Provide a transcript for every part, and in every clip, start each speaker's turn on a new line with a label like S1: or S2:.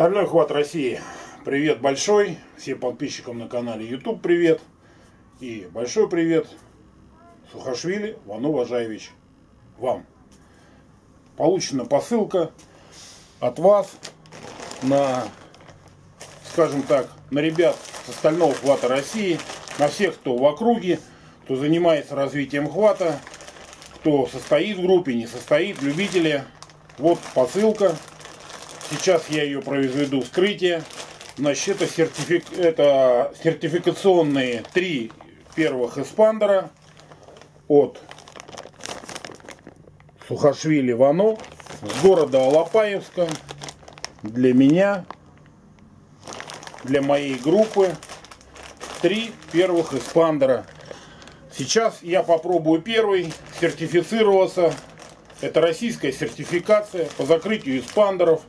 S1: Стальной хват России. Привет большой. Всем подписчикам на канале YouTube привет. И большой привет Сухашвили Вану Важаевич. Вам. Получена посылка от вас на, скажем так, на ребят с стального хвата России, на всех, кто в округе, кто занимается развитием хвата, кто состоит в группе, не состоит, любители. Вот посылка. Сейчас я ее произведу вскрытие. Значит, это, сертифик... это сертификационные три первых эспандера от Сухашвили Вано с города Алапаевска для меня, для моей группы. Три первых эспандера. Сейчас я попробую первый сертифицироваться. Это российская сертификация по закрытию эспандеров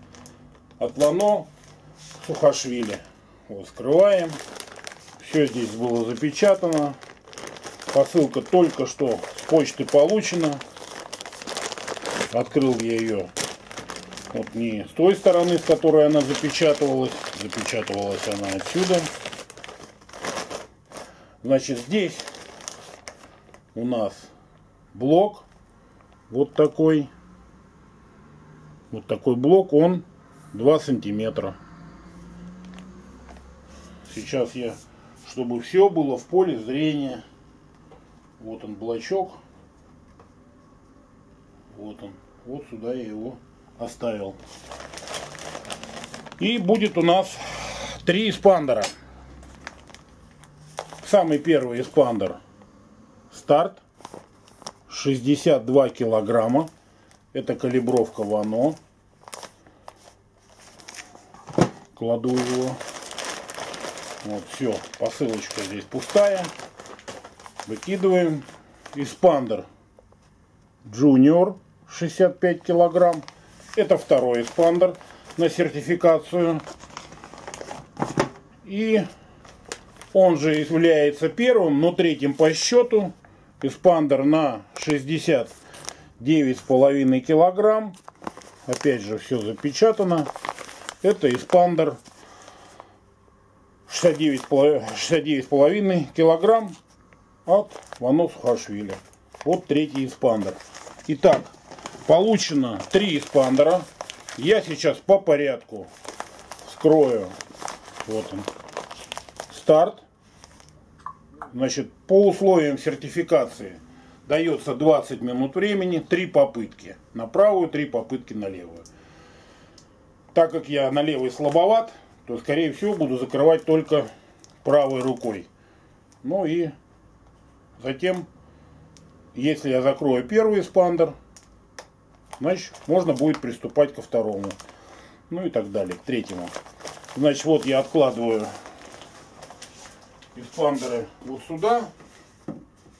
S1: от Лано Сухашвили. Вот, скрываем. Все здесь было запечатано. Посылка только что с почты получена. Открыл я ее вот не с той стороны, с которой она запечатывалась. Запечатывалась она отсюда. Значит, здесь у нас блок вот такой. Вот такой блок, он 2 сантиметра. Сейчас я, чтобы все было в поле зрения. Вот он блочок. Вот он. Вот сюда я его оставил. И будет у нас три эспандера. Самый первый эспандер старт 62 килограмма. Это калибровка Вано. Кладу его. Вот все, посылочка здесь пустая. Выкидываем. Эспандер Junior 65 килограмм. Это второй эспандер на сертификацию. И он же является первым, но третьим по счету. Эспандер на 69,5 килограмм. Опять же все запечатано. Это эспандер 69,5 69 килограмм от Вано Сухашвили. Вот третий эспандер. Итак, получено три эспандера. Я сейчас по порядку вскрою. Вот он. Старт. Значит, по условиям сертификации дается 20 минут времени, 3 попытки на правую, 3 попытки на левую. Так как я на левой слабоват, то скорее всего буду закрывать только правой рукой. Ну и затем, если я закрою первый эспандер, значит можно будет приступать ко второму. Ну и так далее, к третьему. Значит, вот я откладываю эспандеры вот сюда.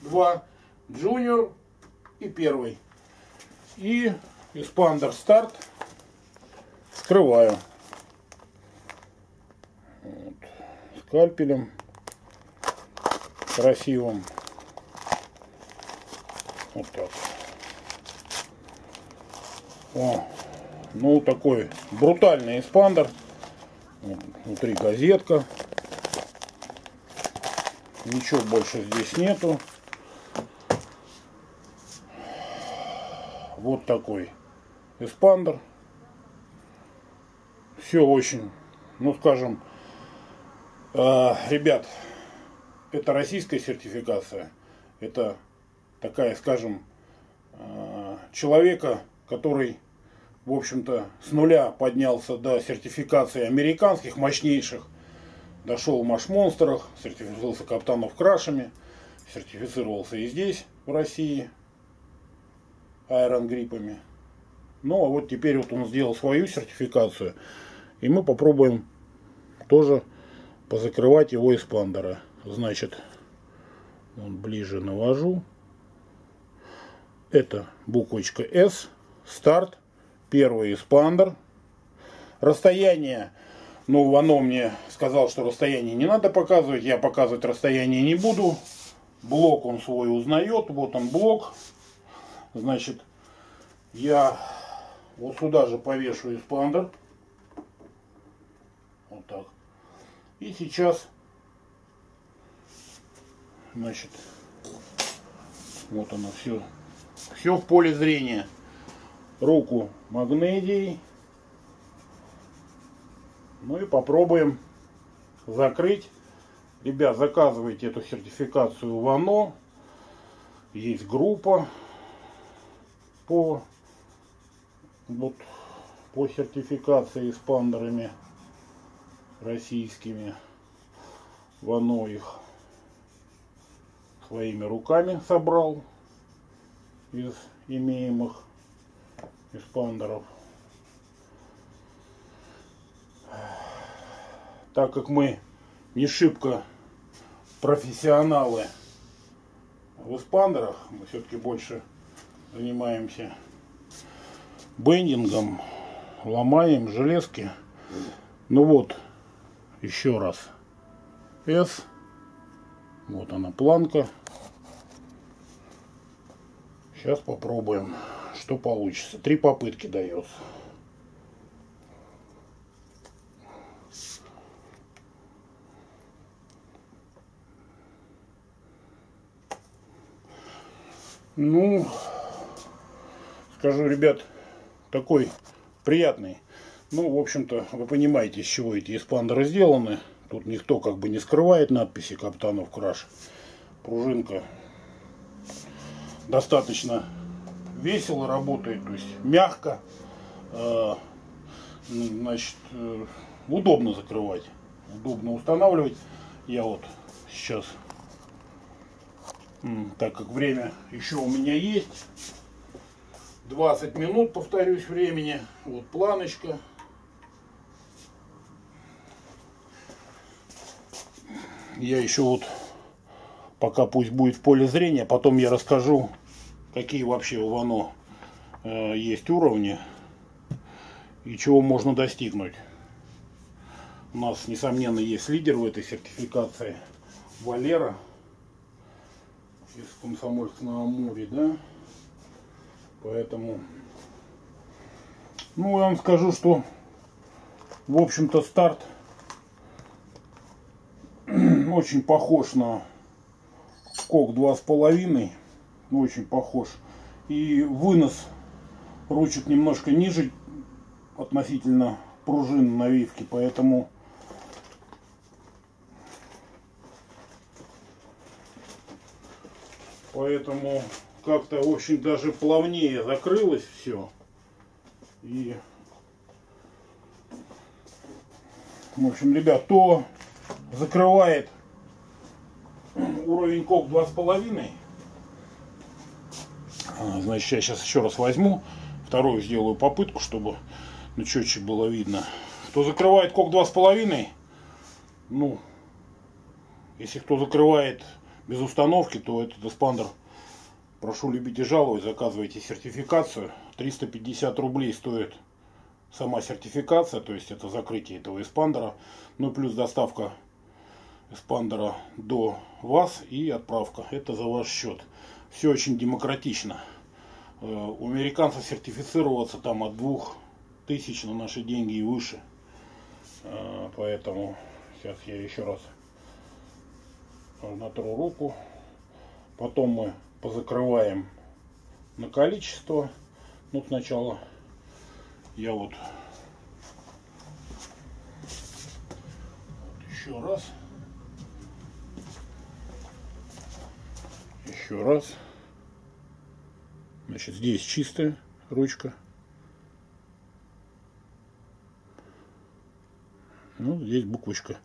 S1: Два. Junior и первый. И эспандер старт скрываю. Вот. Скальпелем красивым. Вот так. О, ну такой брутальный эспандер. Вот, внутри газетка. Ничего больше здесь нету. Вот такой эспандер. Все очень, ну скажем, э, ребят, это российская сертификация. Это такая, скажем, э, человека, который, в общем-то, с нуля поднялся до сертификации американских мощнейших Дошел в Маш-монстрах, сертифицировался каптанов крашами, сертифицировался и здесь, в России, аэронгриппами. Ну, а вот теперь вот он сделал свою сертификацию, и мы попробуем тоже позакрывать его из пандера. Значит, он ближе навожу. Это буквочка S, старт, первый эспандер. Расстояние ну, оно мне сказал, что расстояние не надо показывать. Я показывать расстояние не буду. Блок он свой узнает. Вот он блок. Значит, я вот сюда же повешу эспандер. Вот так. И сейчас, значит, вот оно все. Все в поле зрения. Руку магнезией. Ну и попробуем закрыть. Ребят, заказывайте эту сертификацию в ОНО. Есть группа по вот по сертификации с пандерами российскими. В ОНО их своими руками собрал из имеемых эспандеров. Так как мы не шибко профессионалы в эспандерах, мы все-таки больше занимаемся бендингом, ломаем железки. Ну вот, еще раз. S. Вот она планка. Сейчас попробуем, что получится. Три попытки дается. Ну, скажу, ребят, такой приятный. Ну, в общем-то, вы понимаете, из чего эти эспандеры сделаны. Тут никто как бы не скрывает надписи Каптанов Краш. Пружинка достаточно весело работает, то есть мягко, э, значит, э, удобно закрывать, удобно устанавливать. Я вот сейчас, так как время еще у меня есть, 20 минут, повторюсь, времени, вот планочка. Я еще вот пока пусть будет в поле зрения. Потом я расскажу, какие вообще у Вано э, есть уровни и чего можно достигнуть. У нас, несомненно, есть лидер в этой сертификации. Валера из Комсомольска на Амуре, да? Поэтому, ну, я вам скажу, что, в общем-то, старт очень похож на с половиной, очень похож. И вынос ручек немножко ниже относительно пружин навивки, поэтому поэтому как-то общем даже плавнее закрылось все и в общем ребят то закрывает уровень кок два с половиной. А, значит, я сейчас еще раз возьму, вторую сделаю попытку, чтобы ну, четче было видно. Кто закрывает CoC два с половиной, ну, если кто закрывает без установки, то этот эспандер, прошу любить и жаловать, заказывайте сертификацию. 350 рублей стоит сама сертификация, то есть это закрытие этого эспандера, ну плюс доставка эспандера до вас и отправка. Это за ваш счет. Все очень демократично. Э, у американцев сертифицироваться там от двух тысяч на наши деньги и выше. Э, поэтому сейчас я еще раз натру руку. Потом мы позакрываем на количество. Ну, сначала я вот еще раз. Еще раз. Значит, здесь чистая ручка. Ну, здесь буквочка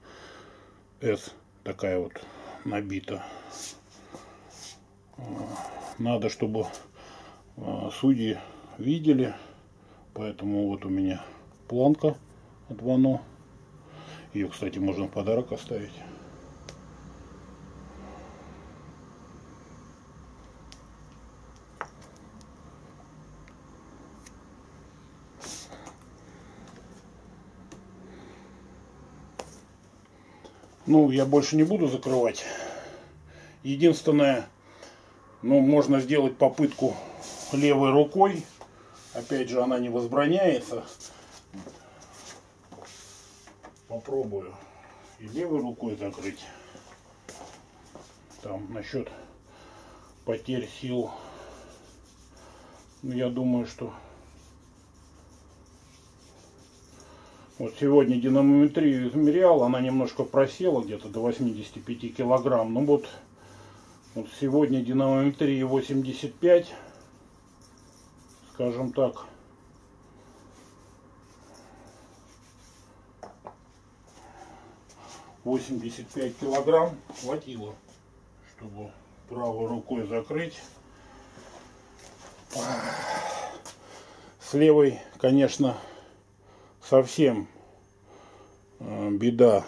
S1: S такая вот набита. Надо, чтобы а, судьи видели. Поэтому вот у меня планка от Вано. Ее, кстати, можно в подарок оставить. Ну, я больше не буду закрывать. Единственное, ну, можно сделать попытку левой рукой. Опять же, она не возбраняется. попробую и левой рукой закрыть. Там насчет потерь сил. Ну, я думаю, что вот сегодня динамометрию измерял, она немножко просела где-то до 85 килограмм. Ну вот, вот сегодня динамометрия 85, скажем так. 85 килограмм хватило, чтобы правой рукой закрыть. С левой, конечно, совсем э, беда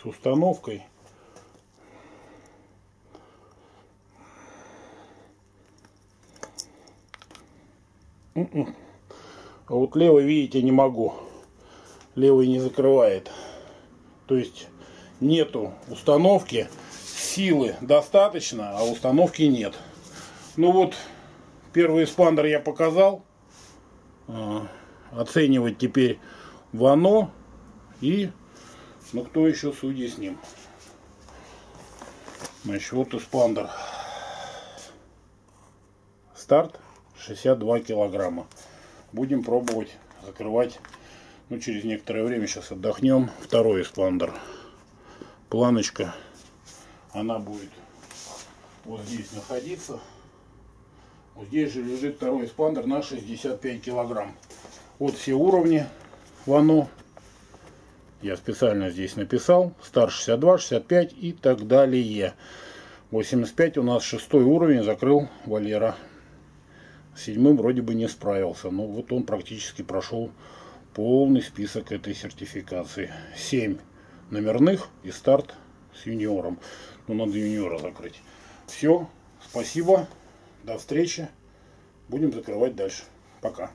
S1: с установкой. М-м. А вот левой, видите, не могу. Левый не закрывает. То есть нету установки, силы достаточно, а установки нет. Ну вот, первый эспандер я показал. А, оценивать теперь Вано и, ну кто еще судьи с ним. Значит, вот эспандер. Старт 62 килограмма. Будем пробовать закрывать. Ну, через некоторое время сейчас отдохнем. Второй эспандер планочка, она будет вот здесь находиться. Вот здесь же лежит второй эспандер на 65 килограмм. Вот все уровни вано. Я специально здесь написал. Стар 62, 65 и так далее. 85 у нас шестой уровень закрыл Валера. Седьмым вроде бы не справился. Но вот он практически прошел полный список этой сертификации. 7 номерных и старт с юниором. Ну, надо юниора закрыть. Все, спасибо, до встречи. Будем закрывать дальше. Пока.